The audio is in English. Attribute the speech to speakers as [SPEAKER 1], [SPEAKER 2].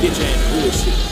[SPEAKER 1] DJ ass bullshit.